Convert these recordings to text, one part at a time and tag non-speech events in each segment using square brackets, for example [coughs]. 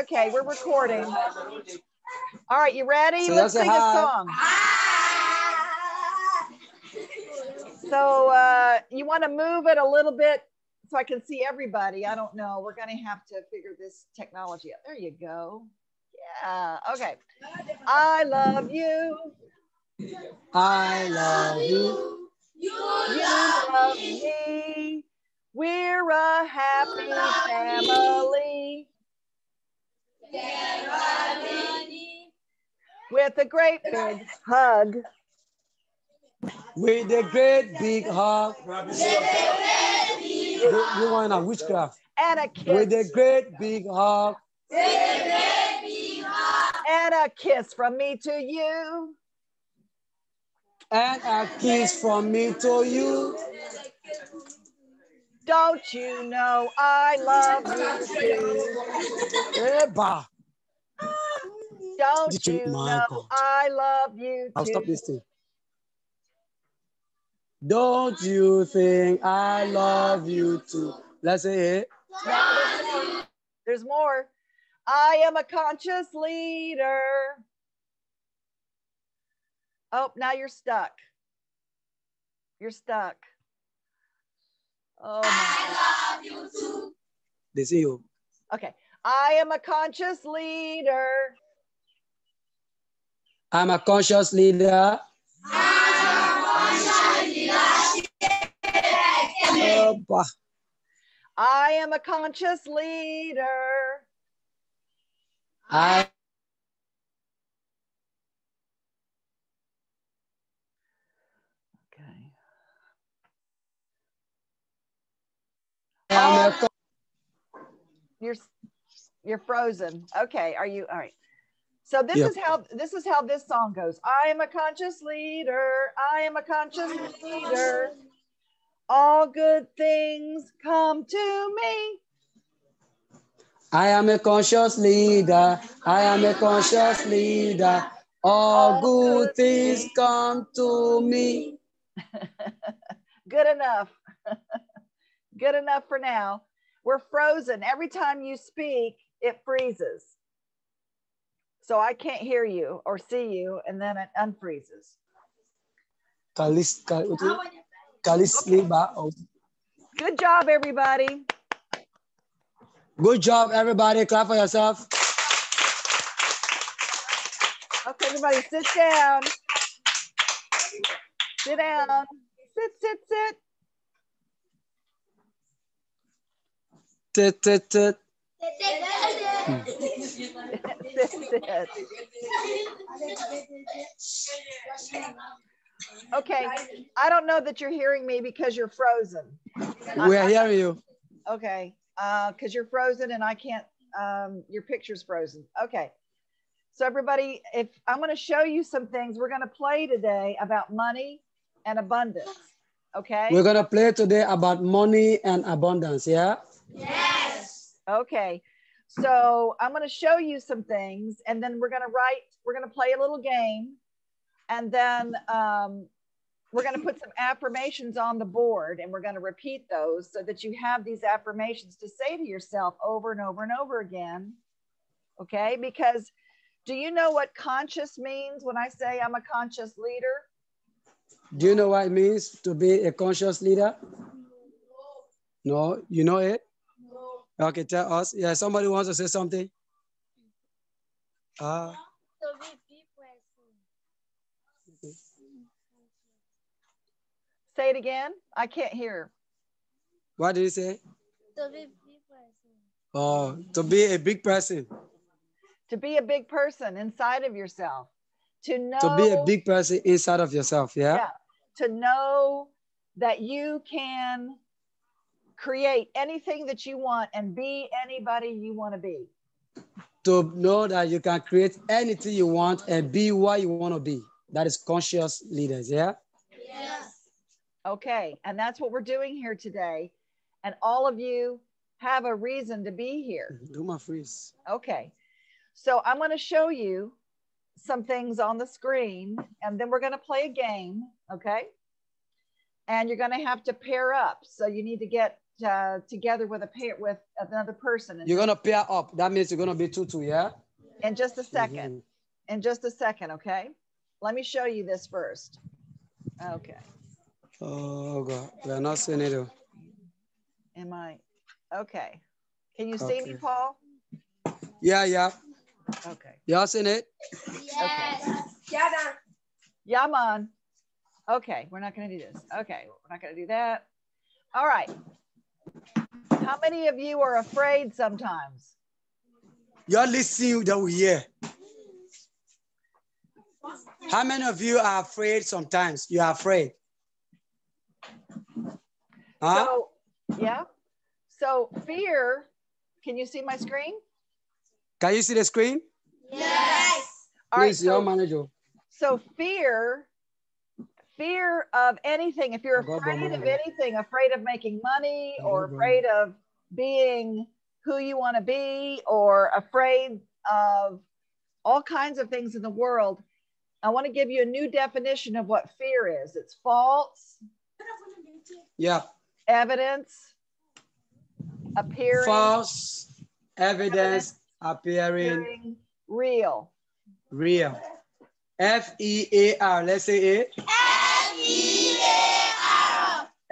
Okay, we're recording. All right, you ready? So Let's a sing a hi. song. So uh, you want to move it a little bit so I can see everybody. I don't know. We're going to have to figure this technology out. There you go. Yeah. Okay. I love you. I love you. You love me. We're a happy family with a great big hug. With a great big hug. You, you want a witchcraft? And a With a kiss. great big hug. And a kiss from me to you. And a kiss from me to you. Don't you know I love you too? Don't you- you know God. I love you too? I'll stop this thing. Don't you think I love you too? Let's say it. There's more. I am a conscious leader. Oh, now you're stuck. You're stuck. Oh my. They see you. Okay. I am a conscious leader. I'm a conscious leader. I am a conscious leader. I Okay. am a con- You're you're frozen. Okay. Are you all right? So this is how this is how this song goes. I am a conscious leader. I am a conscious leader. All good things come to me. I am a conscious leader. I am a conscious leader. All All good good things things. come to me. [laughs] Good enough. [laughs] Good enough for now. We're frozen. Every time you speak, it freezes. So I can't hear you or see you, and then it unfreezes. Kalis, kal. Kalis liba. Oh. Good job, everybody. Good job, everybody. Clap for yourself. Okay, everybody sit down. Sit down. Sit, sit, sit. Tit, tit, tit. Sit, [laughs] sit. Okay, I don't know that you're hearing me because you're frozen. We are hearing you. Okay, uh, because you're frozen and I can't, um, your picture's frozen. Okay. So everybody, if I'm going to show you some things, we're going to play today about money and abundance. Okay. We're going to play today about money and abundance. yeah? Yeah. Okay. So I'm going to show you some things and then we're going to write, we're going to play a little game and then um, we're going to put some affirmations on the board and we're going to repeat those so that you have these affirmations to say to yourself over and over and over again. Okay. Because do you know what conscious means when I say I'm a conscious leader? Do you know what it means to be a conscious leader? No, you know it? Okay, tell us. Yeah, somebody wants to say something. Uh, Say it again. I can't hear. what did you say? To be big person. Oh, to be a big person. To be a big person inside of yourself. To know To be a big person inside of yourself. Yeah. Yeah. to know that you can create anything that you want and be anybody you want to be. To know that you can create anything you want and be what you want to be. That is conscious leaders. Yeah. Yes. Okay. And that's what we're doing here today. And all of you have a reason to be here. Mm-hmm. Do my freeze. Okay. So I'm going to show you some things on the screen and then we're going to play a game. Okay. And you're going to have to pair up. So you need to get uh, together with a pair with another person. You're gonna pair up. That means you're gonna be two two, yeah. In just a 2nd mm -hmm. In just a second, okay. Let me show you this first. Okay. Oh God, we're not seeing it. Am I? Okay. Can you see okay. me, Paul? Yeah, yeah. Okay. Y'all seen it? Yes. Okay. Yeah, yeah, man. Okay, we're not going to do this. Okay, we're not going to do that. All right. How many of you are afraid sometimes? You're listening that we hear. How many of you are afraid sometimes? You are afraid. Huh? So, yeah. So fear, can you see my screen? Can you see the screen? Yes. All Please, right, so, your manager. So fear fear of anything, if you're afraid of anything, afraid of making money or afraid of being who you want to be or afraid of all kinds of things in the world, I want to give you a new definition of what fear is. It's false. Yeah. Evidence. Appearing. False. Evidence. evidence appearing. appearing. Real. Real. F E A R. Let's say it.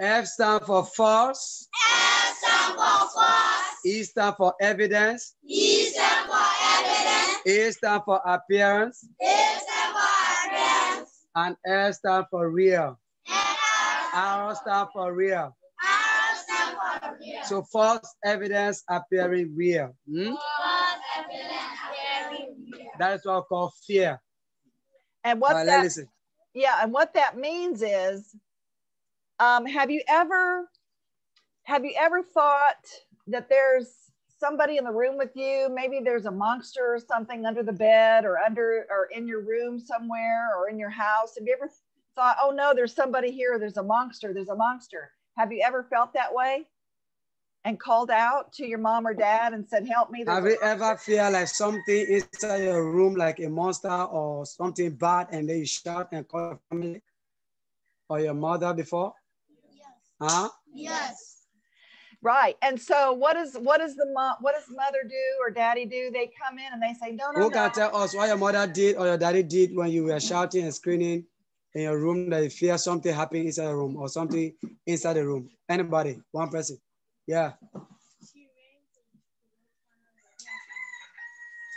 F-E-A-R. F stand for false. F stand for false. E stand for evidence. E stand for evidence. A stand for appearance. A stand for appearance. And S stand for real. R stand for real. R stand for real. So false evidence appearing real. Hmm? False evidence appearing real. That is what I call fear. And what right, that, listen yeah and what that means is um, have you ever have you ever thought that there's somebody in the room with you? Maybe there's a monster or something under the bed or under or in your room somewhere or in your house. Have you ever thought oh no there's somebody here. There's a monster. There's a monster. Have you ever felt that way and called out to your mom or dad and said, help me? Have you ever feel like something inside your room, like a monster or something bad, and then you shout and call your family or your mother before? Yes. Huh? Yes. Right. And so what does what does the mom what does mother do or daddy do? They come in and they say, no, no. Who no. can tell us what your mother did or your daddy did when you were shouting and screaming in your room that you fear something happening inside the room or something inside the room? Anybody, one person. Yeah.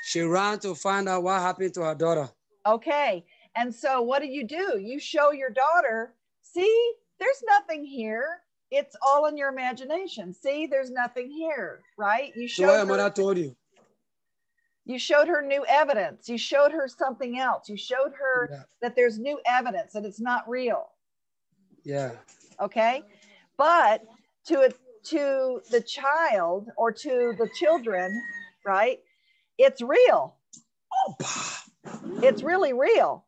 She ran to find out what happened to her daughter. Okay. And so what do you do? You show your daughter, see, there's nothing here. It's all in your imagination. See, there's nothing here, right? You showed so her, mother told you. You showed her new evidence. You showed her something else. You showed her yeah. that there's new evidence that it's not real. Yeah. Okay. But to to the child or to the children, right? It's real. Oh, It's really real.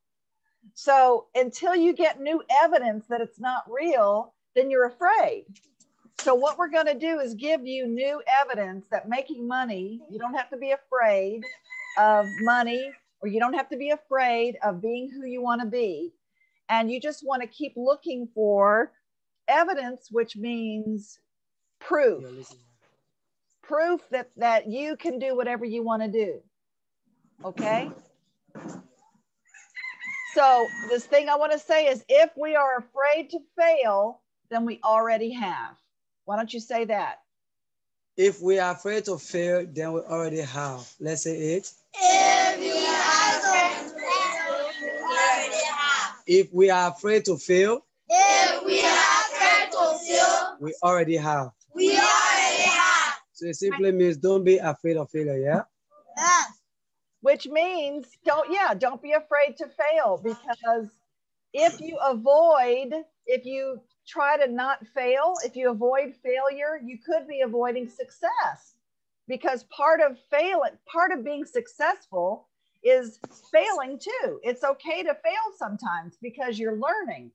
So until you get new evidence that it's not real, then you're afraid. So what we're going to do is give you new evidence that making money, you don't have to be afraid of money or you don't have to be afraid of being who you want to be. And you just want to keep looking for evidence, which means proof proof that that you can do whatever you want to do okay so this thing i want to say is if we are afraid to fail then we already have. Why don't you say that? If we are afraid to fail then we already have. Let's say it. If we are afraid to fail we already have. If we are afraid to fail if we are afraid to fail we already have. we already have. So it simply means don't be afraid of failure, yeah? Which means don't, yeah, don't be afraid to fail because if you avoid, if you try to not fail, if you avoid failure, you could be avoiding success because part of failing, part of being successful is failing too. It's okay to fail sometimes because you're learning.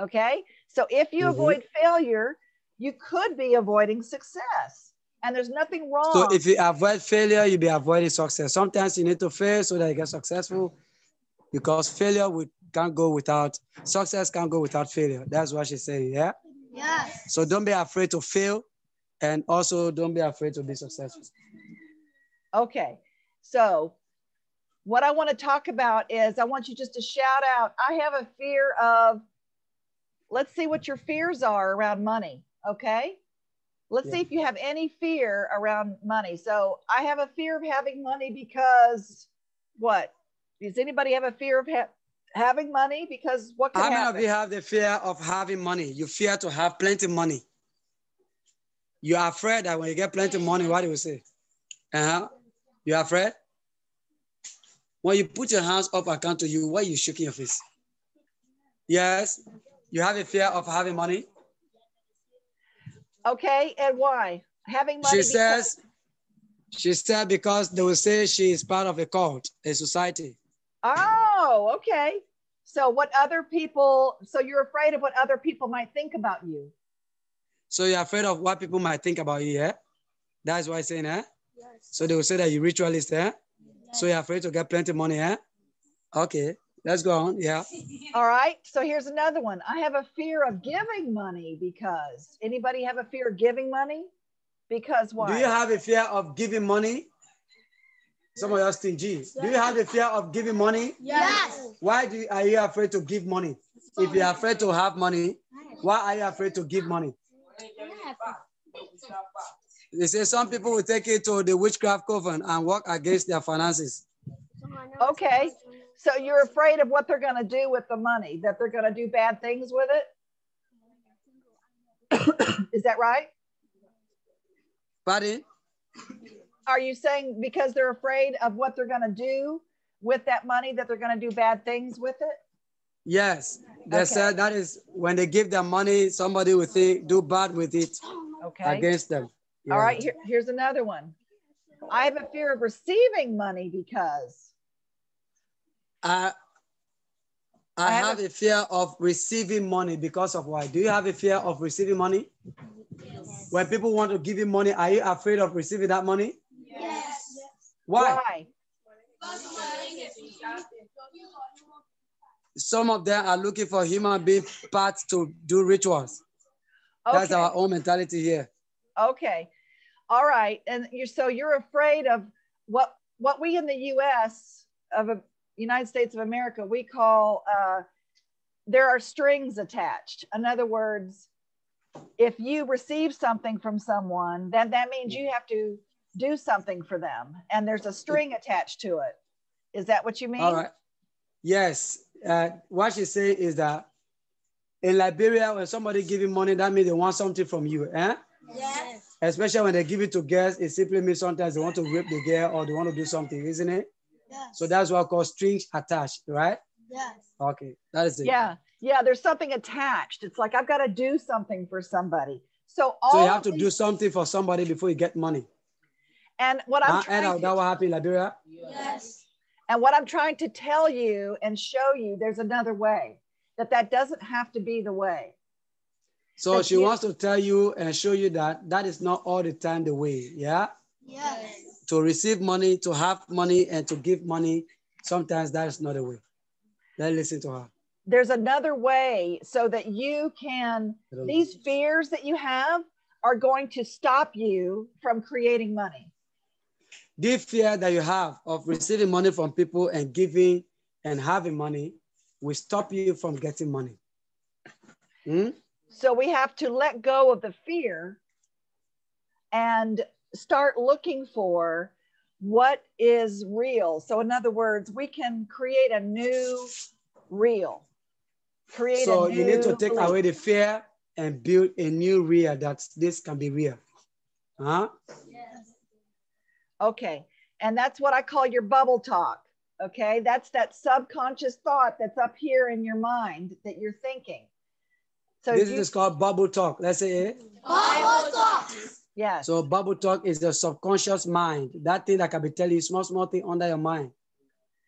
Okay. So if you mm-hmm. avoid failure, you could be avoiding success. And there's nothing wrong. So if you avoid failure, you'll be avoiding success. Sometimes you need to fail so that you get successful because failure we can't go without success can't go without failure. That's what she's saying. Yeah. Yes. So don't be afraid to fail and also don't be afraid to be successful. Okay. So what I want to talk about is I want you just to shout out, I have a fear of, let's see what your fears are around money. Okay. Let's see if you have any fear around money. So I have a fear of having money because what? Does anybody have a fear of ha- having money? Because what could How many of happen? you have the fear of having money? You fear to have plenty money. You are afraid that when you get plenty money, what do you say? Uh-huh. You are afraid? When you put your hands up account to you, why you shaking your face? Yes. You have a fear of having money? Okay. And why? Having money. She because- says, she said because they will say she is part of a cult, a society. Oh, okay. So what other people, so you're afraid of what other people might think about you. So you're afraid of what people might think about you, yeah? That's why I'm saying, eh? Yes. So they will say that you ritualist, eh? Yes. So you're afraid to get plenty of money, eh? Okay, let's go on, yeah. All right. So here's another one. I have a fear of giving money because anybody have a fear of giving money? Because why? Do you have a fear of giving money? Some of you are. Do you have a fear of giving money? Yes. Why do you, are you afraid to give money? If you're afraid to have money, why are you afraid to give money? They say some people will take it to the witchcraft coven and work against their finances. okay. So you're afraid of what they're going to do with the money, that they're going to do bad things with it? [coughs] Is that right? Pardon? Are you saying because they're afraid of what they're going to do with that money, that they're going to do bad things with it? Yes. They Okay. said that is when they give them money, somebody will think do bad with it Okay. against them. All Yeah. right, here, here's another one. I have a fear of receiving money because I, I I have have a fear of receiving money because of why? Do you have a fear of receiving money? When people want to give you money, are you afraid of receiving that money? Yes. Why? why? Some of them are looking for human being parts to do rituals. That's our own mentality here. Okay. All right. And you're so you're afraid of what what we in the US of a United States of America we call uh there are strings attached. In other words, if you receive something from someone, then that means you have to do something for them and there's a string attached to it. Is that what you mean? All right. Yes. Uh, what she saying is that in Liberia, when somebody give you money, that means they want something from you. Eh? Yes. Especially when they give it to girls, it simply means sometimes they want to rape the girl or they want to do something, isn't it? Yes. So that's what called strings attached, right? Yes. Okay, that is it. Yeah. Yeah, there's something attached. It's like I've got to do something for somebody. So all So you have to these- do something for somebody before you get money. and what I'm Huh? trying Eda, to, that what happened in Liberia? Yes. And what I'm trying to tell you and show you, there's another way that that doesn't have to be the way. So That she you- wants to tell you and show you that that is not all the time the way. Yeah. Yes. To receive money, to have money, and to give money, sometimes that is not a way. Let's listen to her. There's another way so that you can, don't know. these fears that you have are going to stop you from creating money. The fear that you have of receiving money from people and giving and having money will stop you from getting money. Hmm? So we have to let go of the fear and start looking for what is real. So, in other words, we can create a new real. Create So a you need to take belief. away the fear and build a new real that this can be real. Huh? Yes. Okay. And that's what I call your bubble talk. Okay. That's that subconscious thought that's up here in your mind that you're thinking. So, this you, is called bubble talk. Let's say it. Bible talk. Yes. So bubble talk is the subconscious mind. That thing that can be telling you small, small thing under your mind.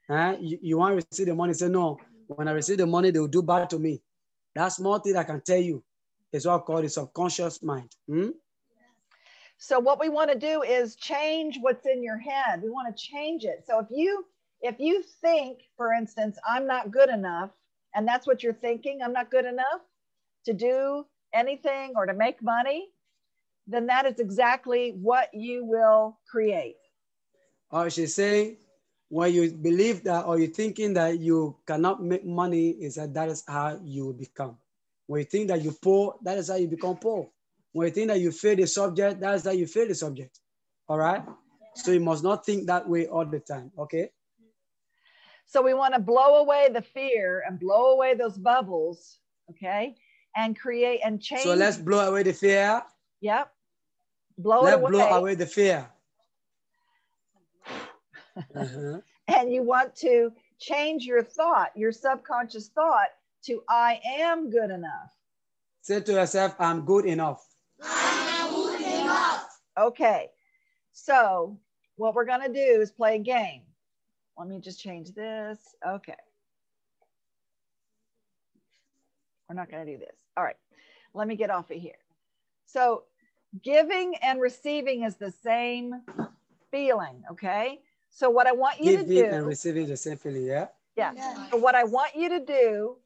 Huh? You, you want to receive the money, say, no, when I receive the money, they will do bad to me. That small thing I can tell you is what I call the subconscious mind. Hmm? So what we want to do is change what's in your head. We want to change it. So if you if you think, for instance, I'm not good enough, and that's what you're thinking, I'm not good enough to do anything or to make money, then that is exactly what you will create. Or she's saying, when you believe that or you're thinking that you cannot make money, is that that is how you become. When you think that you're poor, that is how you become poor. When you think that you fail the subject, that is how you fail the subject. All right. So you must not think that way all the time. Okay. So we want to blow away the fear and blow away those bubbles. Okay. And create and change. So let's blow away the fear. Yep. Blow let's it away. blow away the fear. Uh-huh. [laughs] and you want to change your thought, your subconscious thought to I am good enough. Say to yourself, I'm good enough. I'm good enough. Okay. So what we're going to do is play a game. Let me just change this. Okay. We're not going to do this. All right. Let me get off of here. So giving and receiving is the same feeling. Okay. So what I want you Giving to and do, receiving the same feeling, yeah? yeah. So what I want you to do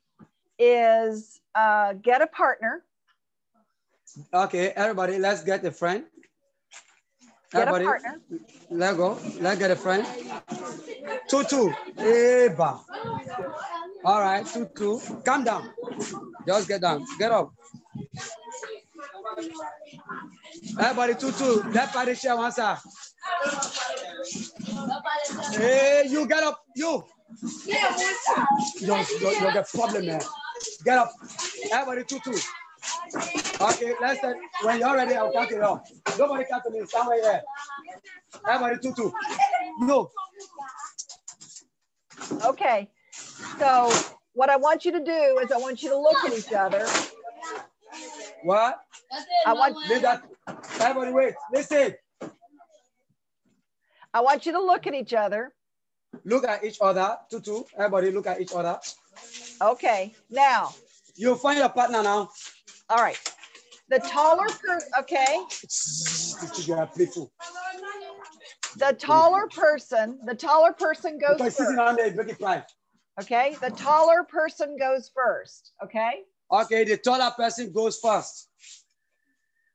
is uh, get a partner. Okay, everybody, let's get a friend. Get a Everybody, partner. let's go. Let's get a friend. Tutu. Eba. All right, Tutu. Calm down. Just get down. Get up. Everybody, Tutu. Let party share one. Hey, you get up. You. You, you, you get problem, man. Get up. Everybody, Tutu. Okay, let's start. When you're ready, I'll count it off. Nobody count to me. Somewhere here. Everybody, Tutu. No. Okay. So what I want you to do is I want you to look at each other. What? I want Leave that. Everybody, wait. Listen. I want you to look at each other. Look at each other. Tutu. Everybody, look at each other. Okay. Now, You'll find your partner now. all right. The taller person, okay. You are playful. The taller person, the taller person goes first. down there, break it pride. Okay. The taller person goes first. Okay. Okay, the taller person goes first.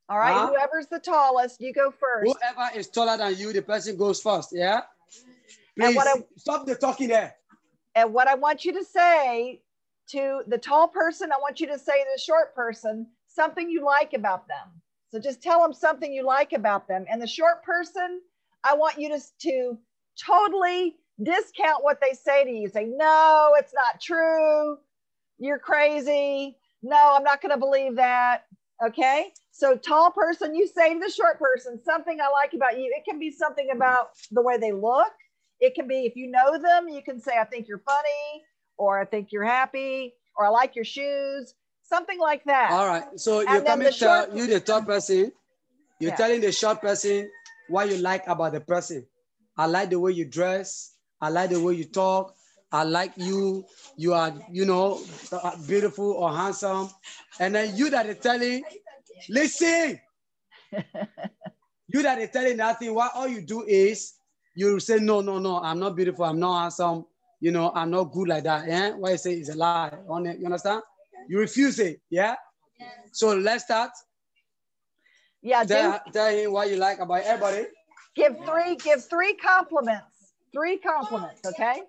All right. Huh? Whoever's the tallest, you go first. Whoever is taller than you, the person goes first. Yeah. And Please what I- stop the talking there. And what I want you to say to the tall person, I want you to say to the short person something you like about them. So just tell them something you like about them. And the short person, I want you to, to totally discount what they say to you. Say, no, it's not true. You're crazy. No, I'm not going to believe that. Okay. So, tall person, you say to the short person something I like about you. It can be something about the way they look. It can be if you know them, you can say, I think you're funny, or I think you're happy, or I like your shoes, something like that. All right. So you're coming to you, the top person. You're Yeah. telling the short person what you like about the person. I like the way you dress. I like the way you talk. I like you. You are, you know, uh, beautiful or handsome. And then you that are telling, listen. [laughs] you that are telling nothing. What all you do is you say, no, no, no. I'm not beautiful. I'm not handsome. You know, I'm not good like that. Yeah. What you say is a lie. On it, You understand? You refuse it. Yeah. So let's start. yeah, do, Tell, tell him what you like about everybody. give three, give three compliments. Three compliments, okay?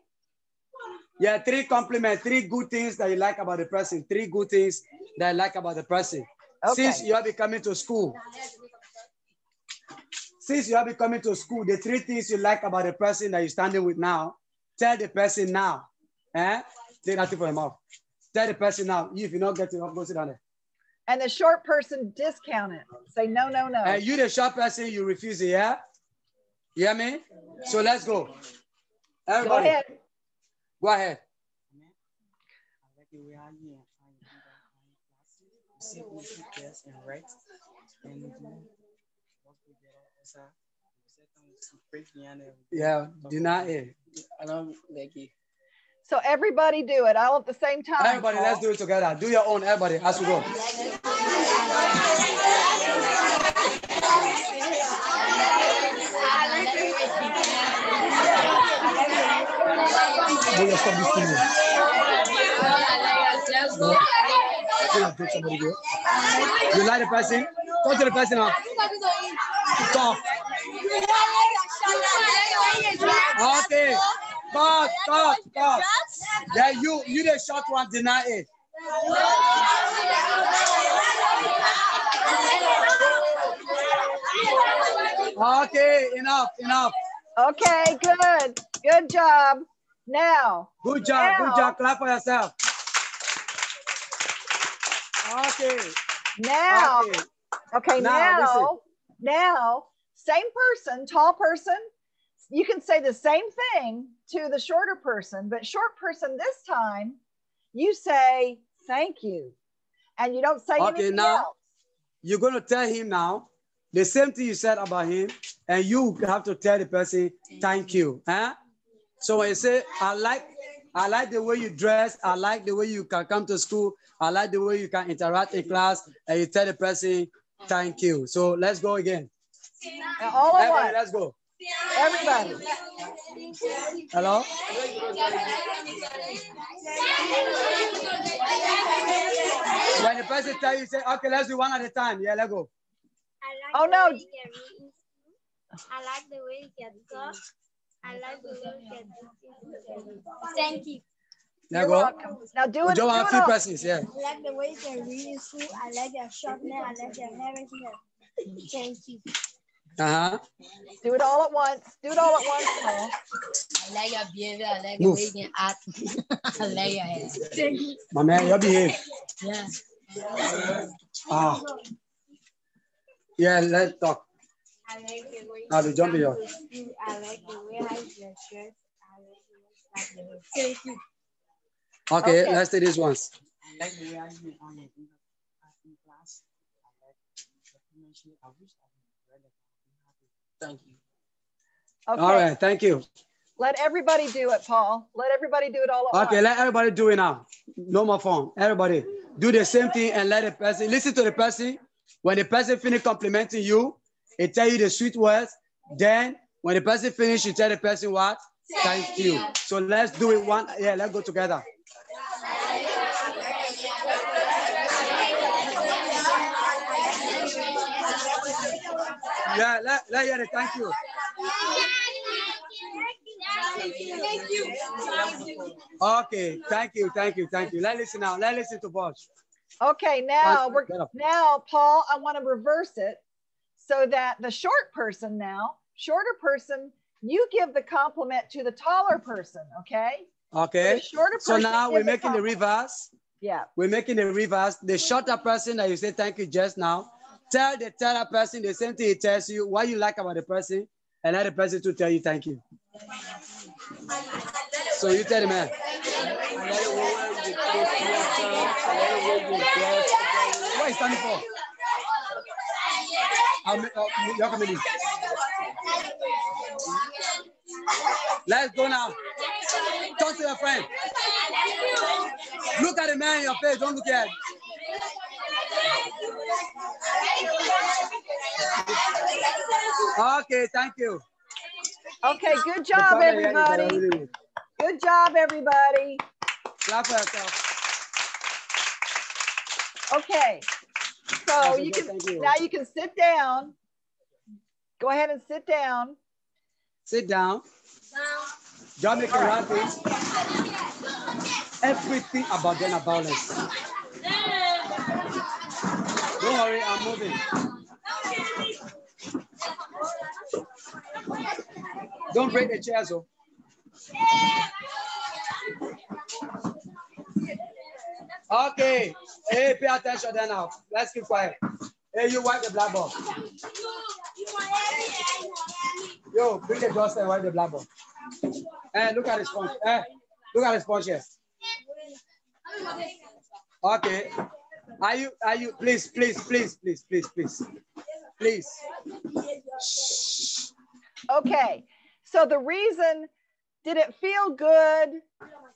Yeah, three compliments, three good things that you like about the person, three good things that you like about the person. Okay. Since you have been coming to school, since you have been coming to school, the three things you like about the person that you're standing with now, tell the person now. Eh? Take nothing for your mouth. Tell the person now. If you're not getting up, go sit down there. And the short person discount it. Say no, no, no. And you, the short person, you refuse it, yeah? You hear me? So let's go. Go Everybody, ahead. Go ahead. Yeah, deny it. I don't like it. So everybody do it all at the same time. Everybody, let's do it together. Do your own, everybody, as we go. Yeah. Yeah, take somebody. You like the person? Talk to the person now. Talk. Okay. Talk, talk, talk. Then you, you the short one, deny it. Okay, enough, enough. Okay, good. Good job. Now, Good job, good job. Clap for yourself. Okay. now, Okay. okay, Now, now, now, same person, tall person, you can say the same thing to the shorter person, but short person this time, you say thank you. And you don't say Okay, anything now- else. You're gonna tell him now the same thing you said about him, and you have to tell the person thank you. Huh? So when you say, I like, I like the way you dress, I like the way you can come to school, I like the way you can interact in class, and you tell the person thank you. So let's go again. And all at Everybody, once, let's go. everybody. Hello? When the person tell you, say, okay, let's do one at a time. Yeah, let's go. Oh, no. I like the way you can talk. I like the way Thank you. Let's You're go. welcome. Now do We it. just Do want a it few all. yeah. I like the way you can read in school. I like your short nail. I like your everything. Thank you. Uh-huh. Do it all at once. Do it all at once, Paul. I like your behavior. I like Move. the way you can act. I like your hair. Thank you. My man, you behave. Yeah. Ah. Yeah, let's talk. I like the way I'll be jumping here. you I like the Okay, Okay. let's do this once. I like the way I do on it in in class. I like the information. I wish I had read it. Thank you. Okay. All right, thank you. Let everybody do it, Paul. Let everybody do it all at Okay, once. let everybody do it now. No more phone. Everybody do the same thing and let the person listen to the person. When the person finish complimenting you, it tell you the sweet words. Then when the person finish, you tell the person what? Thank you. So let's do it one. Yeah, let's go together. Yeah, let, let hear the thank you. Thank you. Okay, thank you, thank you, thank you. Let's listen now. Let's listen to Bosch. Okay, now we're now, Paul, I want to reverse it so that the short person now, shorter person, you give the compliment to the taller person, okay? Okay. So now we're making the reverse. Yeah. We're making the reverse. The shorter person that you say thank you just now, tell the taller person the same thing he tells you what you like about the person, and let the person to tell you thank you. So you tell the man. What is standing for? How many? Uh, your committee. Let's go now. Talk to your friend. Look at the man in your face. Don't look at. him. Okay, thank you. Okay, good job, father here is everybody. good. Job, everybody. Clap for yourself. Okay. So you can now you can sit down. Go ahead and sit down. Sit down. John Jamaican rappers. Everything about are violence. Don't worry, I'm moving. Don't break the chairs, oh. Okay. Hey, pay attention then now. Let's keep quiet. Hey, you wipe the blackboard. Yo, bring the dust and wipe the blackboard. Hey, eh, look at the sponge. Eh, hey, look at the sponge here. Okay. Are you, are you, please, please, please, please, please, please, please. Okay. So the reason, did it feel good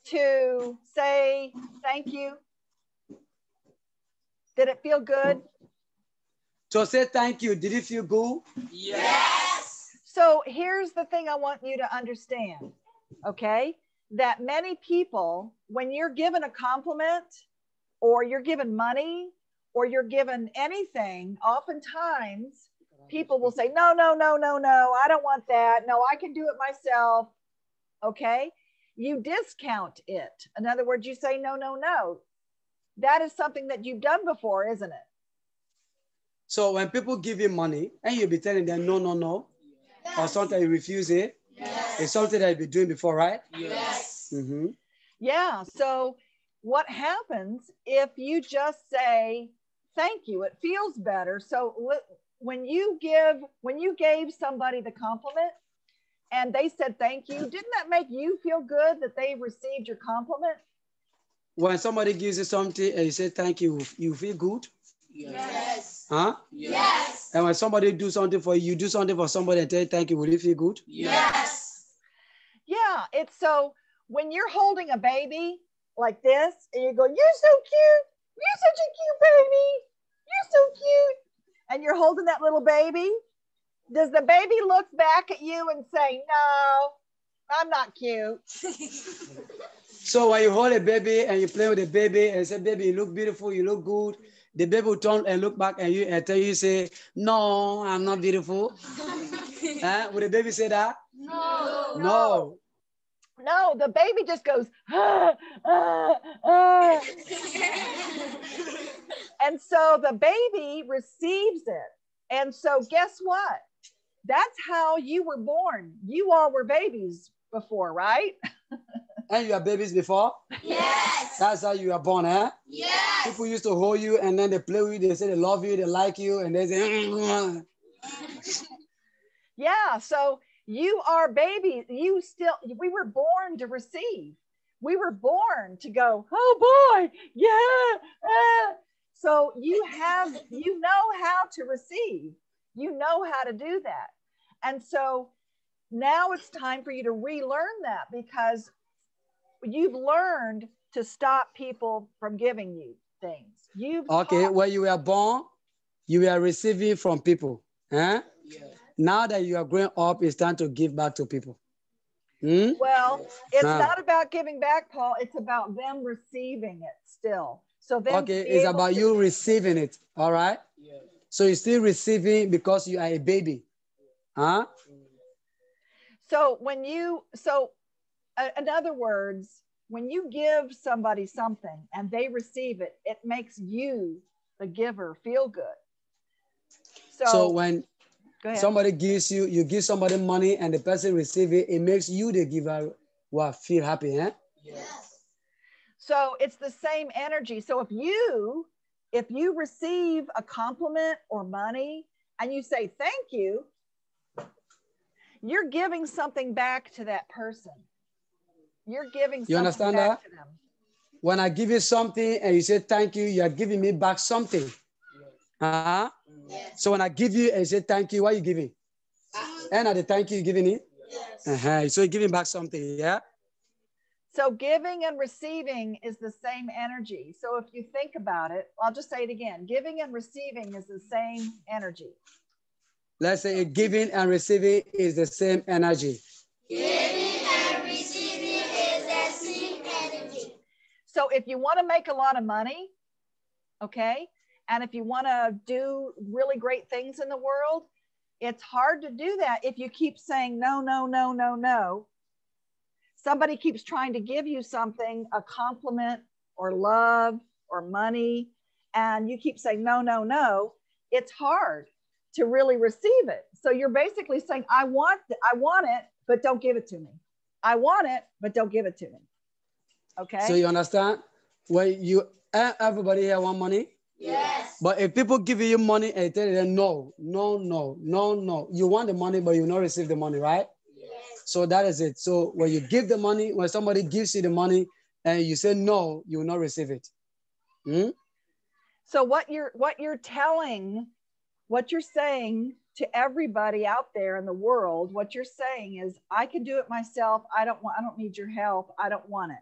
to say thank you? Did it feel good? So say thank you. Did it feel good? Yes. So here's the thing I want you to understand, okay? That many people, when you're given a compliment or you're given money or you're given anything, oftentimes people will say, no, no, no, no, no, I don't want that. No, I can do it myself. Okay. You discount it. In other words, you say, no, no, no. That is something that you've done before, isn't it? So when people give you money and you be telling them no, no, no, or sometimes you refuse it, it's something that you've been doing before, right? Yes. hmm Yeah. So what happens if you just say thank you? It feels better. So when you give, when you gave somebody the compliment and they said thank you, didn't that make you feel good that they received your compliment? When somebody gives you something and you say thank you, you feel good, Yes. huh? Yes. And when somebody do something for you, you do something for somebody and tell thank you, will you feel good? Yes. Yeah. It's so when you're holding a baby like this and you go, You're so cute. You're such a cute baby. You're so cute. And you're holding that little baby. Does the baby look back at you and say, No, I'm not cute? [laughs] So when you hold a baby and you play with a baby and say, baby, you look beautiful, you look good, the baby will turn and look back at you and tell you, say, no, I'm not beautiful. [laughs] huh? Would the baby say that? No. No. No, the baby just goes, ah, ah, ah. [laughs] and so the baby receives it. And so, guess what? That's how you were born. You all were babies before, right? [laughs] And you are babies before? Yes. That's how you are born, huh? Yes. People used to hold you and then they play with you, they say they love you, they like you, and they say, [laughs] Yeah. So, you are babies. You still, we were born to receive. We were born to go, oh boy, yeah. ah." So, you have, you know how to receive, you know how to do that. And so, now it's time for you to relearn that because you've learned to stop people from giving you things. You've okay, taught- when you were born, you were receiving from people. Huh? Yeah. Now that you are growing up, it's time to give back to people. Hmm? well, it's Ah. not about giving back, Paul. It's about them receiving it still. So then, Okay, it's about you receiving it. All right. Yeah. So you're still receiving because you are a baby. Huh? So when you, so Uh, in other words, when you give somebody something and they receive it, it makes you, the giver, feel good. So, So when go somebody gives you, you give somebody money and the person receive it, it makes you the giver well, feel happy, eh? huh? So it's the same energy. So if you if you receive a compliment or money and you say thank you, you're giving something back to that person. You're giving something understand back that? to them. When I give you something and you say thank you, you are giving me back something. Uh-huh. So when I give you and you say thank you, what are you giving? And at the thank you, you're giving it? Yes. Uh-huh. So you're giving back something, yeah? So giving and receiving is the same energy. So if you think about it, I'll just say it again. Giving and receiving is the same energy. Let's say giving and receiving is the same energy. So if you want to make a lot of money, okay, and if you want to do really great things in the world, it's hard to do that if you keep saying no, no, no, no, no. Somebody keeps trying to give you something, a compliment or love or money, and you keep saying no, no, no. It's hard to really receive it. So you're basically saying, I want, I want it, but don't give it to me. I want it, but don't give it to me. Okay. So you understand? When you everybody here want money, Yes. but if people give you money and you tell them no, no, no, no, no, you want the money, but you not receive the money, right? Yes. So that is it. So when you give the money, when somebody gives you the money and you say no, you will not receive it. Hmm? So what you're what you're telling, what you're saying to everybody out there in the world, what you're saying is I can do it myself. I don't want I don't need your help. I don't want it.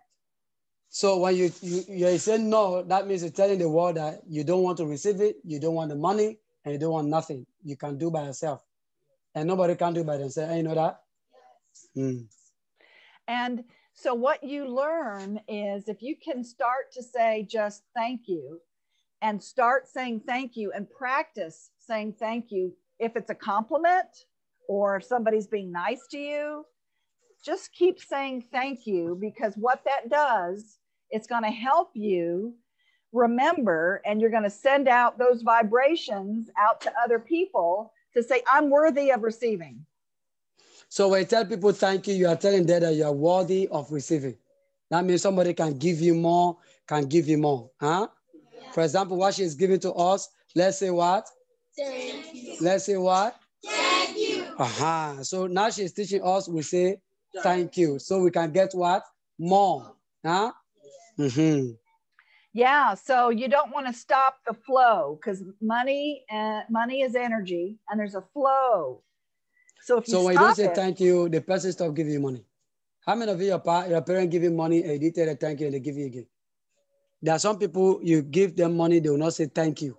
So when you, you you say no, that means you're telling the world that you don't want to receive it, you don't want the money, and you don't want nothing. You can do by yourself, and nobody can do by themselves. You know that? Hmm. And so what you learn is if you can start to say just thank you and start saying thank you and practice saying thank you if it's a compliment or if somebody's being nice to you just keep saying thank you because what that does it's going to help you remember and you're going to send out those vibrations out to other people to say i'm worthy of receiving So when you tell people thank you, you are telling them that you are worthy of receiving. That means somebody can give you more, can give you more. Huh? For example, what she is giving to us, let's say what? Thank you. Let's say what? Thank you. Aha. So now she's teaching us, we say thank you. So we can get what? More. Huh? Mm-hmm. yeah so you don't want to stop the flow because money and money is energy and there's a flow so if you So when you don't stop say it, thank you, the person stop giving you money. How many of you, your, your parents give you money and you tell them thank you and they give you again? There are some people, you give them money, they will not say thank you.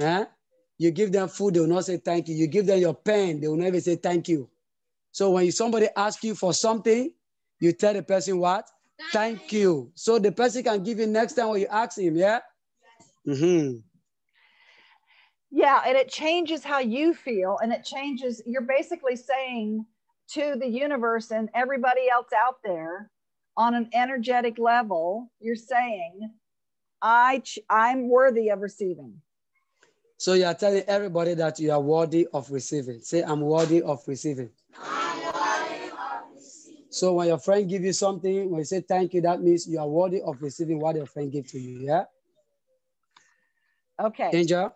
Huh? You give them food, they will not say thank you. You give them your pen, they will never say thank you. So when somebody asks you for something, you tell the person what? Thank you. So the person can give you next time when you ask him, yeah? Mm-hmm. Yeah, and it changes how you feel, and it changes. You're basically saying to the universe and everybody else out there on an energetic level, you're saying, I ch- I'm worthy of receiving. So you are telling everybody that you are worthy of receiving. Say, I'm worthy of receiving. So when your friend give you something, when you say thank you, that means you are worthy of receiving what your friend give to you. Yeah, Okay. Angel.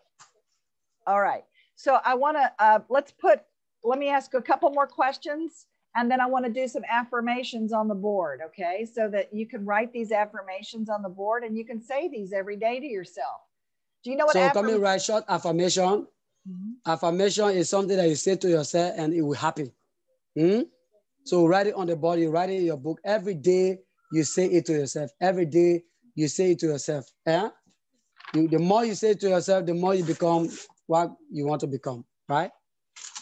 All right. So I want to uh, let's put. Let me ask a couple more questions, and then I want to do some affirmations on the board. Okay, so that you can write these affirmations on the board, and you can say these every day to yourself. Do you know what? So affirm- in, write short affirmation. Mhm. Affirmation is something that you say to yourself and it will happen. Hmm? So write it on the board. You write it in your book every day. You say it to yourself. Every day you say it to yourself. Yeah. You, the more you say it to yourself, the more you become what you want to become. Right.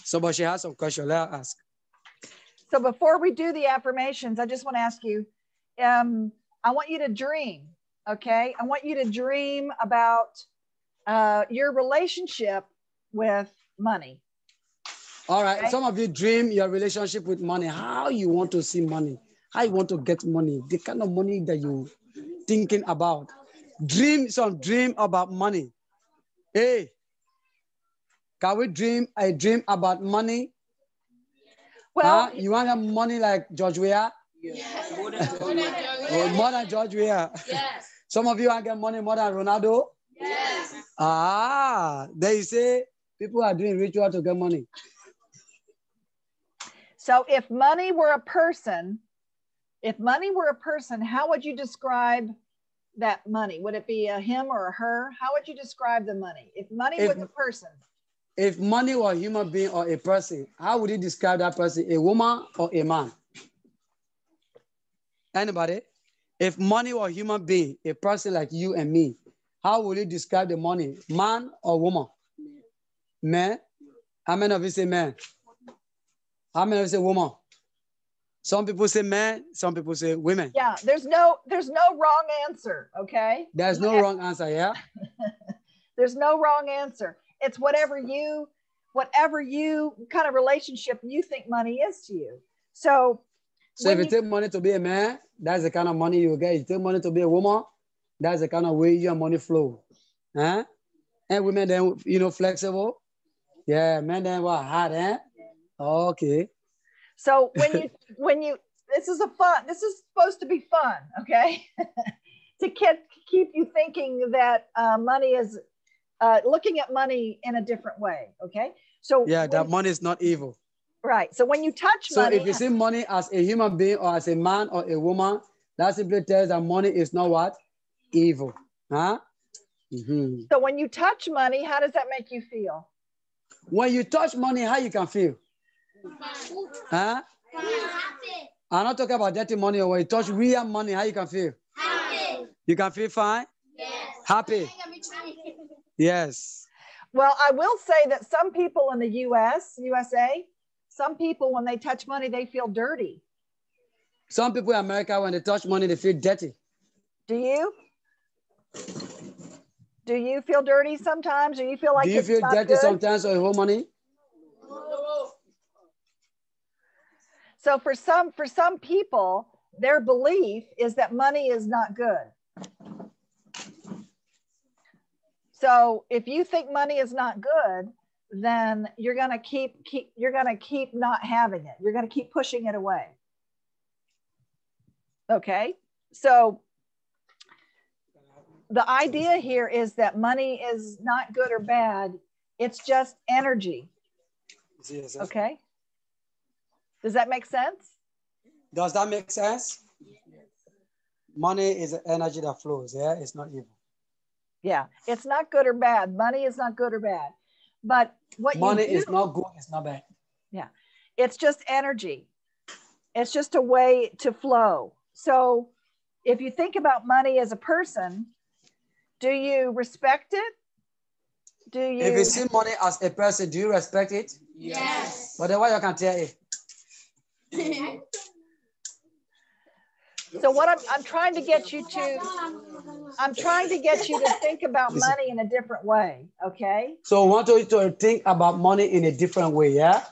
So, but she has some question. Let her ask. So before we do the affirmations, I just want to ask you, um, I want you to dream, okay? I want you to dream about uh, your relationship with money. All right. Okay. Some of you dream your relationship with money, how you want to see money, how you want to get money, the kind of money that you thinking about. Dream some dream about money. Hey, can we dream a dream about money? Well, Huh? You want to have money like George Weah? Or more than George Weah? Yes. [laughs] Some of you want to get money more than Ronaldo? Yes. Ah, they say people are doing ritual to get money. So if money were a person, if money were a person, how would you describe that money? Would it be a him or a her? How would you describe the money? If money If- was a person, If money were a human being or a person, how would you describe that person? A woman or a man? Anybody? If money were a human being, a person like you and me, how would you describe the money? Man or woman? Man. How many of you say man? How many of you say woman? Some people say man, some people say women. yeah, there's no there's no wrong answer, okay? There's no wrong answer, yeah? [laughs] There's no wrong answer. It's whatever you, whatever you kind of relationship you think money is to you. So, So if you take money to be a man, that's the kind of money you get. If You take money to be a woman, that's the kind of way your money flow. Huh? And women then, you know, flexible. Yeah, men then what hard, eh? Okay. so when you [laughs] when you this is a fun. This is supposed to be fun, okay? [laughs] to keep keep you thinking that uh, money is uh, looking at money in a different way, okay? So Yeah, that money is not evil. right. So when you touch money So money, if you see money as a human being or as a man or a woman, that simply tells that money is not what? Evil. Huh? Mhm. so when you touch money, how does that make you feel? When you touch money, how you can feel? Huh? Happy. I'm not talking about dirty money or when you touch real money, how you can feel? Happy. You can feel fine? Yes. Happy? Yes. Well, I will say that some people in the US, USA, some people when they touch money, they feel dirty. Some people in America, when they touch money, they feel dirty. Do you? Do you feel dirty sometimes, or you feel like Do you it's feel not dirty good? sometimes or you money? So for some for some people, their belief is that money is not good. So if you think money is not good, then you're going to keep keep you're going to keep not having it. You're going to keep pushing it away. Okay? So the idea here is that money is not good or bad. It's just energy. Okay? Does that make sense? Does that make sense? Money is an energy that flows, yeah? It's not evil. Yeah, it's not good or bad. Money is not good or bad. But what Money you do, is not good, it's not bad. Yeah, it's just energy. It's just a way to flow. So if you think about money as a person, do you respect it? Do you If you see money as a person, do you respect it? Yes. But then why you can tell it? So what I'm, I'm trying to get you to I'm trying to get you to think about money in a different way, okay? So I want you to think about money in a different way, yeah?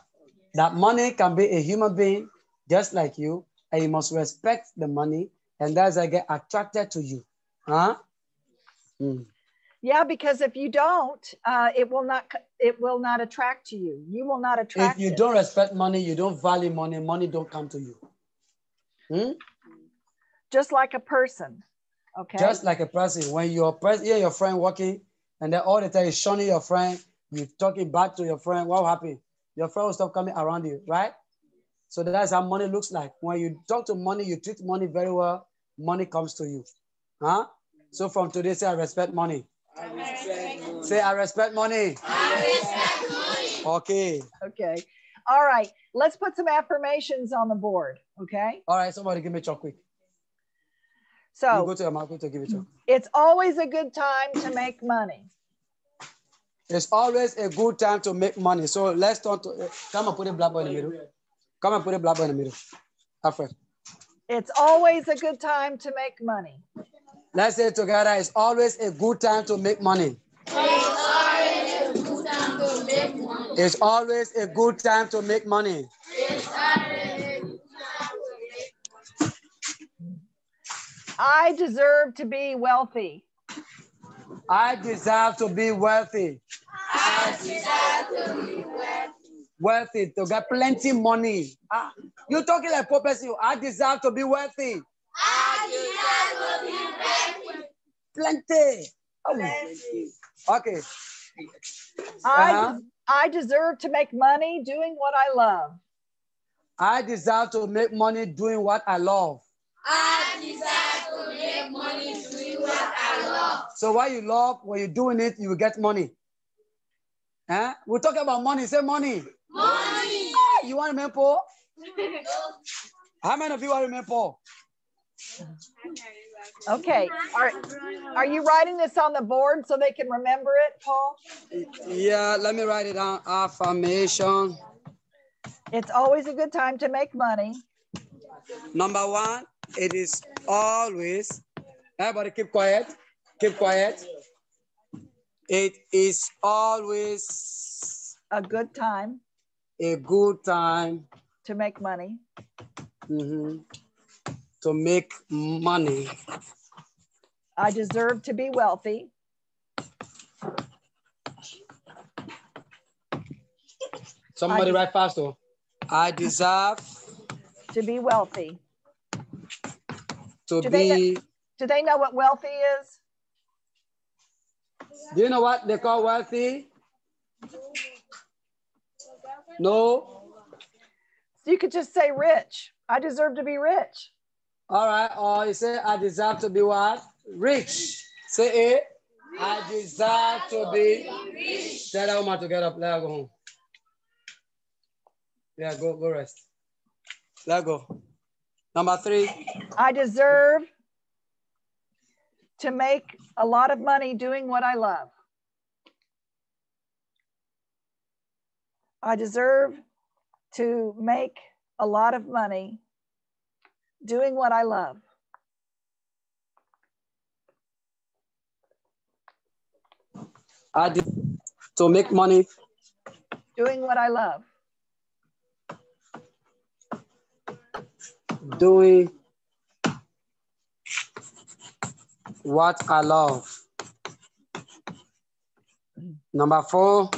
That money can be a human being just like you, and you must respect the money, and that's I get attracted to you. Huh? Mm. Yeah, because if you don't, uh, it will not it will not attract to you. You will not attract If you it. don't respect money, you don't value money, money don't come to you. Hmm? just like a person. Okay. Just like a person, when you're pres- your friend walking, and then all the time you're shunning your friend, you're talking back to your friend, what will happen? Your friend will stop coming around you, right? So that's how money looks like. When you talk to money, you treat money very well, money comes to you. Huh? So from today, say I respect money. Say I respect money. Okay. okay. All right. Let's put some affirmations on the board. Okay. All right, somebody give me chalk quick. You So go to your market to give it chalk. it's always a good time to make money. It's always a good time to make money. So let's talk to eh, come and put a black boy in the middle. Come and put a black boy in the middle. Alfred. It's always a good time to make money. Let's say together. It's always a good time to make money. It's always a good time to make money. I deserve to be wealthy. I deserve to be wealthy. Wealthy to get plenty money. Ah, you talking like poor person. I deserve to be wealthy. Plenty. Oh. Okay. I, Uh-huh. I deserve to make money doing what I love. I deserve to make money doing what I love. I deserve to make money doing what I love. So while you love, when you're doing it, you will get money. Huh? We're talking about money. Say money. Money. You want to remain poor? How many of you want to remain poor? Okay. Are, are you writing this on the board so they can remember it, Paul? Yeah, let me write it down. Affirmation. It's always a good time to make money. Number one, it is always, everybody keep quiet, keep quiet. It is always A good time a good time to make money. mhm, to make money. I deserve to be wealthy. Somebody I- write faster. I deserve To be wealthy. to Do they- be. Do they know what wealthy is? Do you know what they call wealthy? No. You could just say rich. I deserve to be rich. All right. Or you say, I deserve to be what? Rich. Say it. I deserve to be rich. Tell that woman to get up. Let her go home. Yeah, go, go rest. Let her go. Number three. I deserve to make a lot of money doing what I love. I deserve to make a lot of money doing what I love. I did to make money, doing what I love, doing what I love. Number four,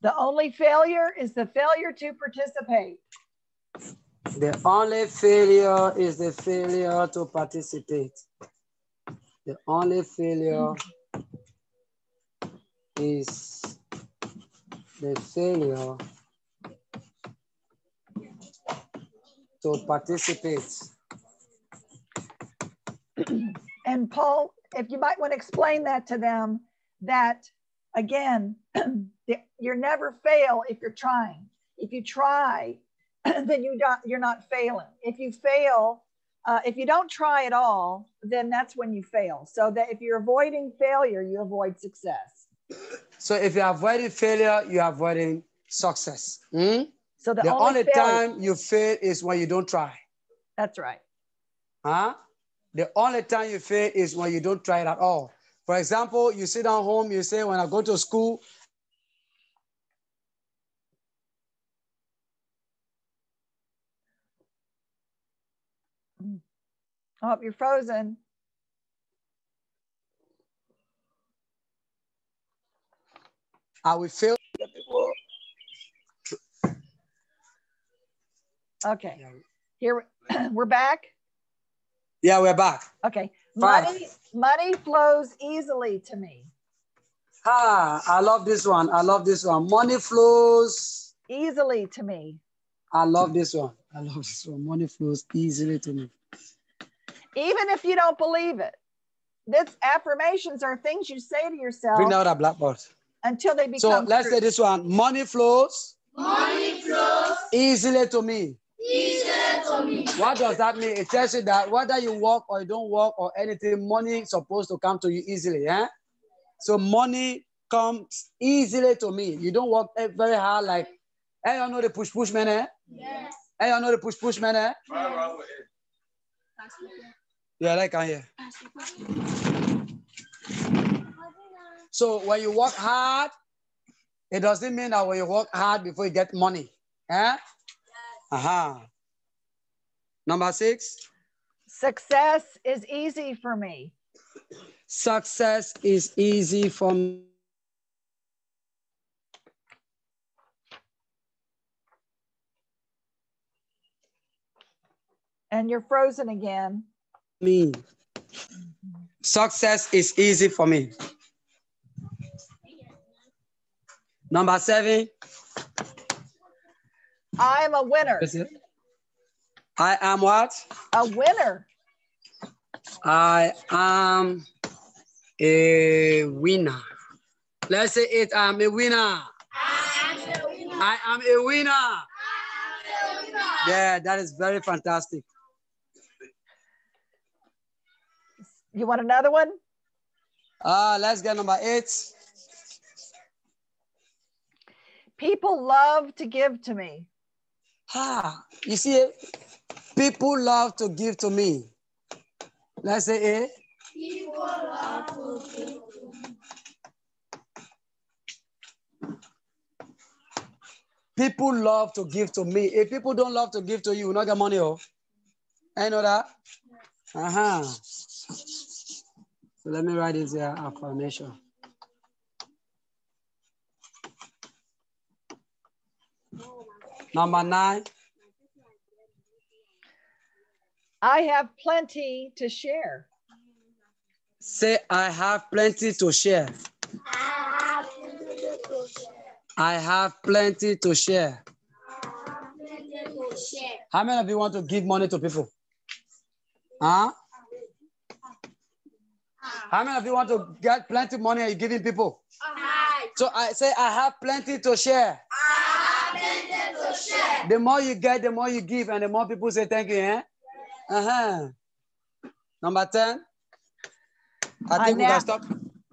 the only failure is the failure to participate. The only failure is the failure to participate. The only failure is the failure to participate. And Paul, if you might want to explain that to them, that again, [clears throat] you're never fail if you're trying. If you try, [clears throat] then you don't, you're not failing. If you fail, uh, if you don't try at all, then that's when you fail. So that if you're avoiding failure, you avoid success. So if you're avoiding failure, you're avoiding success. Hmm? So the, The only, only failure, time you fail is when you don't try. that's right. Huh? The only time you fail is when you don't try it at all. For example, you sit down home, you say, when I go to school, Oh, you're frozen. I will fail. Okay. Here [clears throat] we're back. Yeah, we're back. Okay. Money money flows easily to me. Ah, I love this one. I love this one. Money flows. Easily to me. I love this one. I love this one. Money flows easily to me. Even if you don't believe it. This affirmations are things you say to yourself Bring out a blackboard. until they become So let's true. say this one. Money flows Money flows easily to me. easily to me. What does that mean? It tells you that whether you work or you don't work or anything, money is supposed to come to you easily. Yeah. So money comes easily to me. You don't work very hard. Like, hey, you know the push push man. Eh? Yes. Hey, you know the push push man. Eh? Yeah, like I hear. So when you work hard, it doesn't mean that when you work hard before you get money. Eh? Uh-huh. Number six. Success is easy for me. Success is easy for me. And you're frozen again. Success is easy for me. Number seven. I'm a winner. I am what? A winner. I am a winner. Let's say it. I'm a winner. I'm a winner. I am a winner. Yeah, that is very fantastic. You want another one? Uh, let's get number eight. People love to give to me. Ah, you see, people love to give to me. Let's say eh? People love to give to me. If people don't love to give to you, you not get money, oh. I know that. Uh-huh. So let me write this here, affirmation. Number nine. I have plenty to share. Say, I have plenty to share. I have plenty to share. How many of you want to give money to people? Huh? How many of you want to get plenty of money are you giving people? So I say, I have plenty to share. I have plenty to share. The more you get, the more you give, and the more people say thank you. Eh? Uh-huh. Number 10. I I think we now- can stop.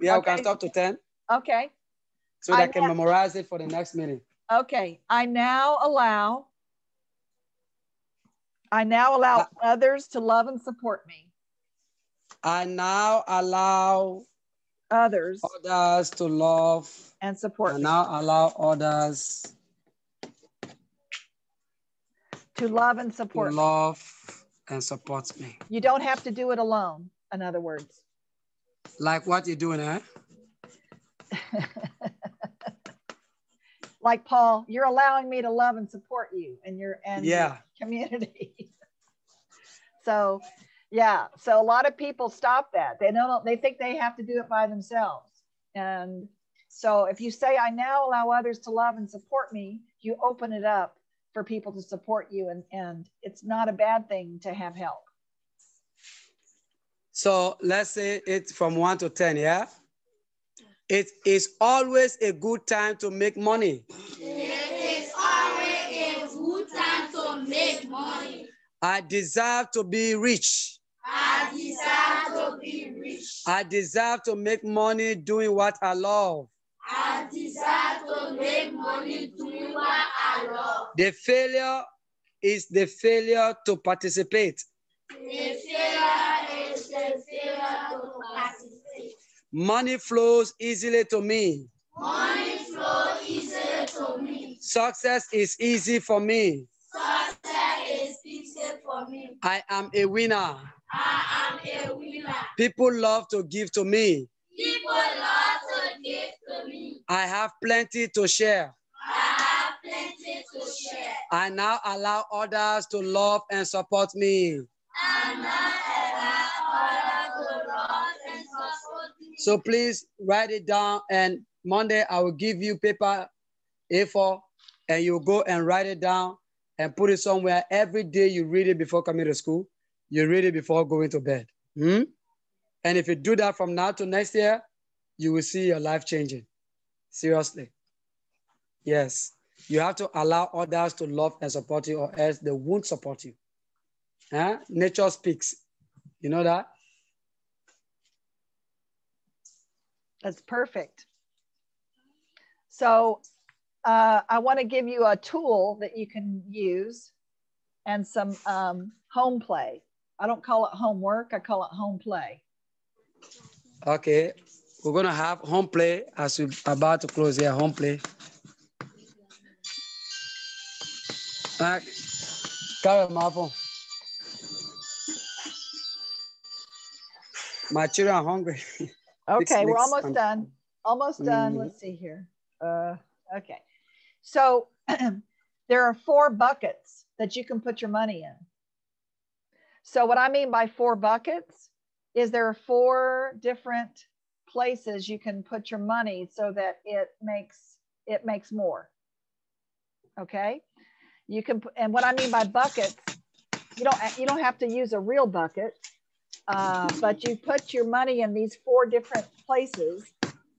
Yeah, we can Okay. stop to 10 Okay. so that I I can memorize it for the next meeting. Okay. I now allow I now allow others to love and support me. I now allow others others to love and support and me. now allow others To love and support me. love and support me. You don't have to do it alone, in other words. Like what you're doing, eh? [laughs] like Paul, you're allowing me to love and support you and your and your Yeah. community. [laughs] so yeah, so a lot of people stop that. They don't they think they have to do it by themselves. And so if you say I now allow others to love and support me, you open it up for people to support you and and it's not a bad thing to have help. So let's say it's from one to 10, yeah? It is always a good time to make money. It is always a good time to make money. I deserve to be rich. Be rich. I deserve to make money doing what I love. I desire to make money doing what I love. The failure is the failure to participate. The failure is the failure to participate. Money flows easily to me. Money flow easily to me. Success is easy for me. Success is easy for me. I am a winner. I am a winner. People love to give to me. People love to give to me. I have plenty to share. I have plenty to share. I now allow others to love and support me. I allow others to love and support me. So please write it down and Monday I will give you paper A4 and you go and write it down and put it somewhere. Every day you read it before coming to school. You read it before going to bed. Hmm? And if you do that from now to next year, you will see your life changing. Seriously. Yes. You have to allow others to love and support you or else they won't support you. Huh? Nature speaks. You know that? That's perfect. So uh, I want to give you a tool that you can use and some um, home play. I don't call it homework, I call it home play. Okay, we're gonna have home play as we're about to close here. Home play. Uh, my phone. My children are hungry. [laughs] Okay, we're almost done. Almost done. Mm. Let's see here. Uh, okay. So [clears throat] there are four buckets that you can put your money in. So what I mean by four buckets is there are four different places you can put your money so that it makes it makes more. Okay? You can and what I mean by buckets, you don't you don't have to use a real bucket. Uh, but you put your money in these four different places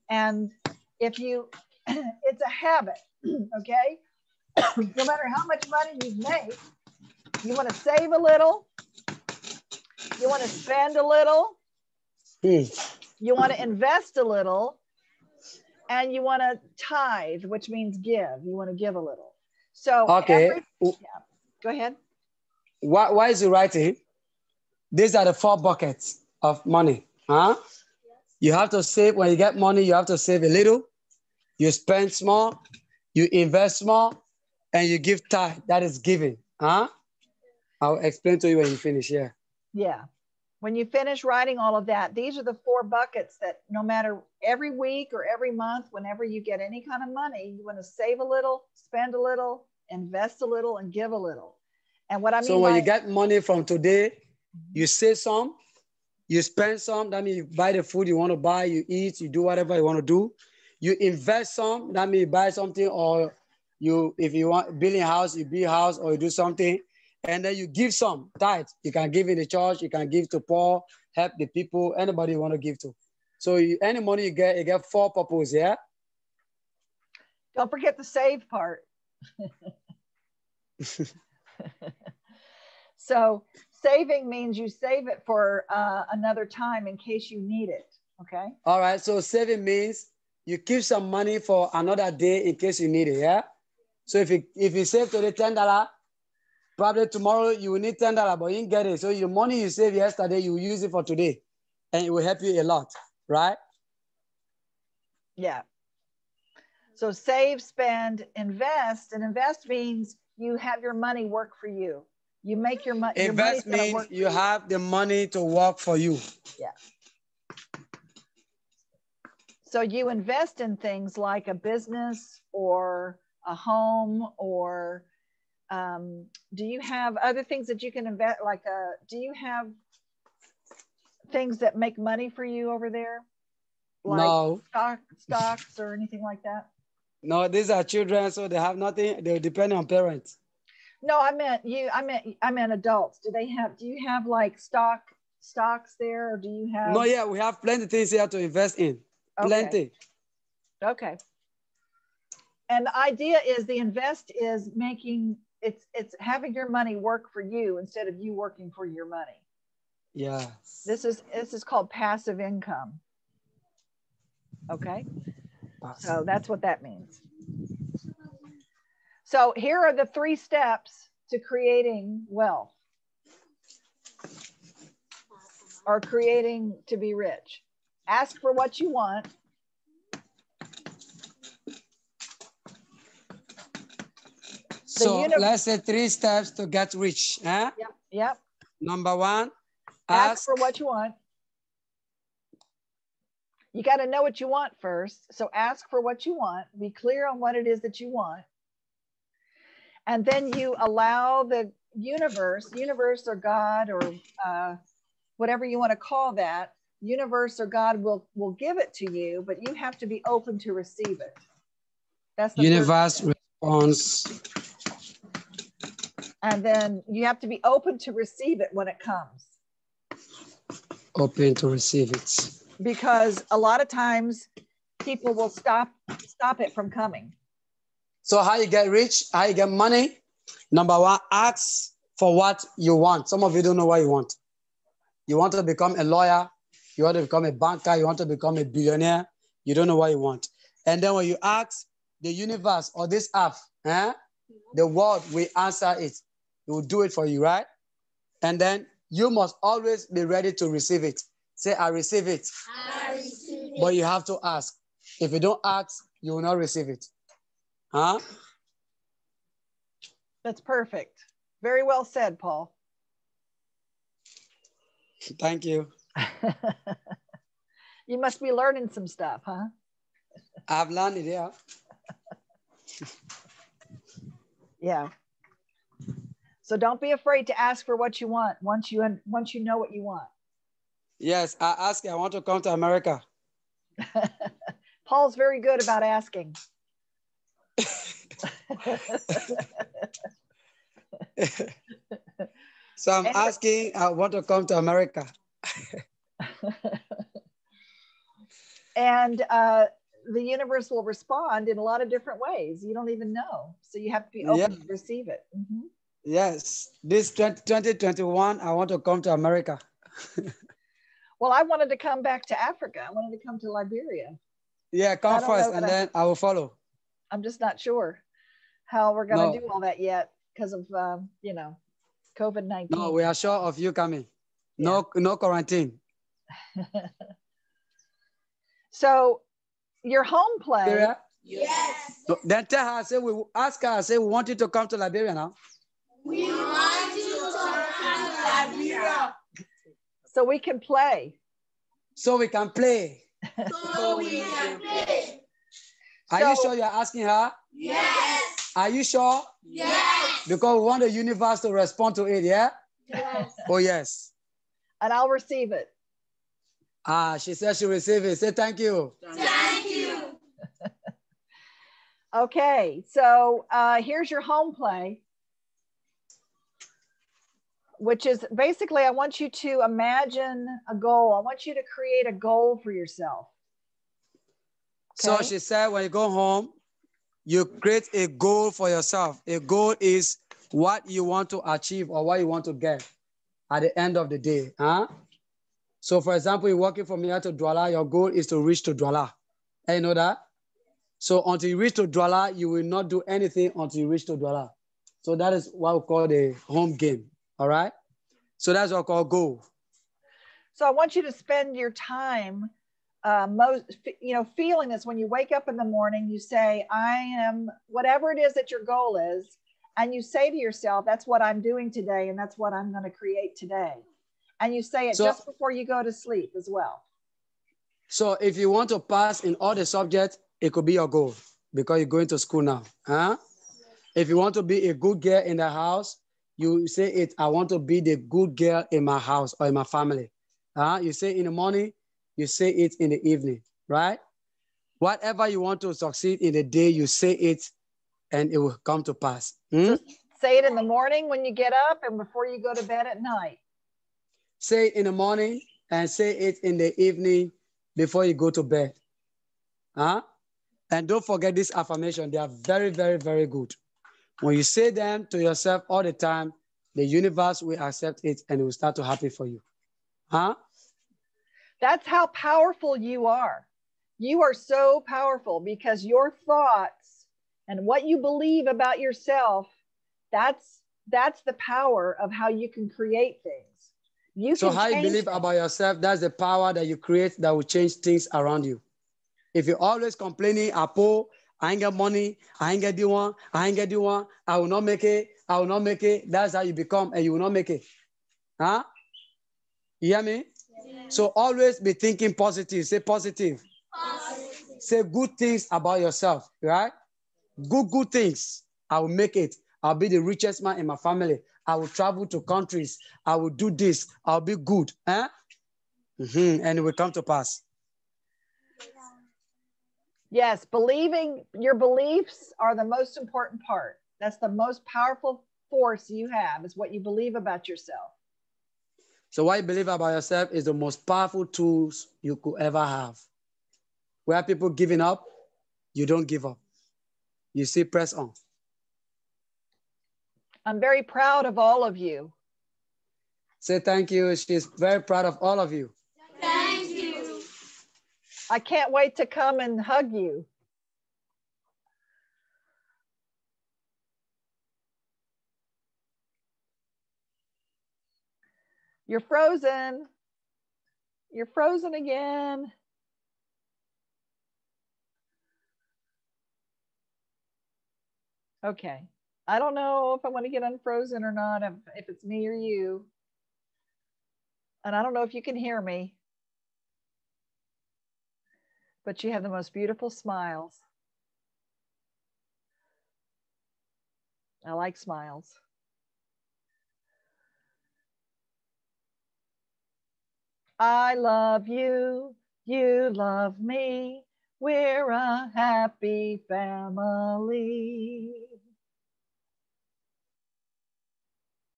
and if you [clears throat] it's a habit [clears throat] okay [coughs] no matter how much money you make you want to save a little you want to spend a little you want to invest a little and you want to tithe which means give you want to give a little so Okay. every- go ahead Why, why is it writing? These are the four buckets of money. Huh? You have to save when you get money, you have to save a little, you spend small, you invest small, and you give tithe. That is giving. Huh? I'll explain to you when you finish. Yeah. Yeah. When you finish writing all of that, these are the four buckets that no matter every week or every month, whenever you get any kind of money, you want to save a little, spend a little, invest a little, and give a little. And what I mean so when by, you get money from today, mm-hmm. you save some, you spend some. That means you buy the food you want to buy, you eat, you do whatever you want to do. You invest some. That means you buy something, or you, if you want building house, you build a house, or you do something, and then you give some tithe. You can give in the church, you can give to poor, help the people, anybody you want to give to. So you, any money you get, you get four purposes, Yeah. don't forget the save part. [laughs] so saving means you save it for uh, another time in case you need it. Okay. All right. So saving means you keep some money for another day in case you need it. Yeah. So if you if you save today ten dollar, probably tomorrow you will need ten dollar, but you didn't get it. So your money you saved yesterday, you use it for today, and it will help you a lot, right? Yeah. So save, spend, invest, and invest means you have your money work for you. You make your, mo- your money. Invest means you have the money to work for you. Yeah. So you invest in things like a business or a home or um, do you have other things that you can invest like a, do you have things that make money for you over there? Like no, stock, stocks or anything like that? no, these are children, so they have nothing. They depend on parents. No, I meant you. I meant I meant adults. Do they have? Do you have like stock stocks there, or do you have? No, yeah, we have plenty things here to invest in. Okay. Plenty. Okay. And the idea is the invest is making it's it's having your money work for you instead of you working for your money. Yeah. This is this is called passive income. Okay. So that's what that means. So here are the three steps to creating wealth or creating to be rich. Ask for what you want. So let's say three steps to get rich. Huh? Yep. Yep. Number one, Ask ask for what you want. You got to know what you want first. So ask for what you want. Be clear on what it is that you want. And then you allow the universe, universe or God or uh, whatever you want to call that, universe or God will will give it to you, but you have to be open to receive it. That's the universe step. And then you have to be open to receive it when it comes. Open to receive it. because a lot of times people will stop stop it from coming. So how you get rich? How you get money? Number one, ask for what you want. Some of you don't know what you want. You want to become a lawyer. You want to become a banker. You want to become a billionaire. You don't know what you want. And then when you ask the universe or this app, eh, the world will answer it. It will do it for you, right? And then you must always be ready to receive it. Say, I receive it. I receive it. But you have to ask. If you don't ask, you will not receive it. Huh? That's perfect. Very well said, Paul. Thank you. [laughs] you must be learning some stuff, huh? I've learned it, yeah. [laughs] Yeah. So don't be afraid to ask for what you want once you once you know what you want. Yes, I ask. I want to come to America. [laughs] Paul's very good about asking. [laughs] So I'm And- asking, I want to come to America. [laughs] and uh, the universe will respond in a lot of different ways. You don't even know. So you have to be open Yeah. to receive it. Mhm. Yes, this 20, 2021, I want to come to America. [laughs] Well, I wanted to come back to Africa. I wanted to come to Liberia. Yeah, come first and I- then I will follow. I'm just not sure how we're going to No. do all that yet because of, um, you know, COVID 19. No, we are sure of you coming. No, no quarantine. [laughs] So your home play, Liberia? Yes. No, Then tell her, say we ask her, say we want you to come to Liberia now. We want you to come to Liberia so we can play. So we can play. so we can play. Are you sure you're asking her? Yes. Are you sure? Yes. Because we want the universe to respond to it, yeah? Yes. Oh, yes. And I'll receive it. Ah, she said she received it. Say thank you. Thank you. [laughs] Okay, so uh, here's your home play, which is basically I want you to imagine a goal. I want you to create a goal for yourself. So she said, when you go home, you create a goal for yourself. A goal is what you want to achieve or what you want to get at the end of the day. Huh? So, for example, you're working from here to Douala, your goal is to reach to Douala. And you know that? So, until you reach to Douala, you will not do anything until you reach to Douala. So, that is what we call the home game. All right? So, that's what we call goal. So I want you to spend your time uh, most, you know, feeling this when you wake up in the morning, you say, I am whatever it is that your goal is. And you say to yourself, that's what I'm doing today. And that's what I'm going to create today. And you say it So- just before you go to sleep as well. So if you want to pass in all the subjects, it could be your goal because you're going to school now. Huh? If you want to be a good girl in the house, you say it, I want to be the good girl in my house or in my family. Huh? You say in the morning, you say it in the evening, right? Whatever you want to succeed in the day, you say it and it will come to pass. Hmm? Say it in the morning when you get up and before you go to bed at night. Say it in the morning and say it in the evening before you go to bed. Huh? And don't forget this affirmation. They are very, very, very good. When you say them to yourself all the time, the universe will accept it and it will start to happen for you. Huh? That's how powerful you are. You are so powerful because your thoughts and what you believe about yourself, that's that's the power of how you can create things. You So how you believe things. about yourself, that's the power that you create that will change things around you. If you're always complaining, poor, I ain't get money, I ain't get the one, I ain't get the one, I will not make it, I will not make it, that's how you become and you will not make it. Huh? You hear me? So always be thinking positive. Say positive. Say good things about yourself, right? Good, good things. I will make it. I'll be the richest man in my family. I will travel to countries. I will do this. I'll be good. Huh? Mhm, And it will come to pass. Yes, believing your beliefs are the most important part. That's the most powerful force you have is what you believe about yourself. So what you believe about yourself is the most powerful tools you could ever have. Where people giving up, you don't give up. You see, press on. I'm very proud of all of you. Say thank you. She's very proud of all of you. I can't wait to come and hug you. You're frozen. You're frozen again. Okay. I don't know if I want to get unfrozen or not, if it's me or you. And I don't know if you can hear me but you have the most beautiful smiles. I like smiles. I love you, you love me, we're a happy family.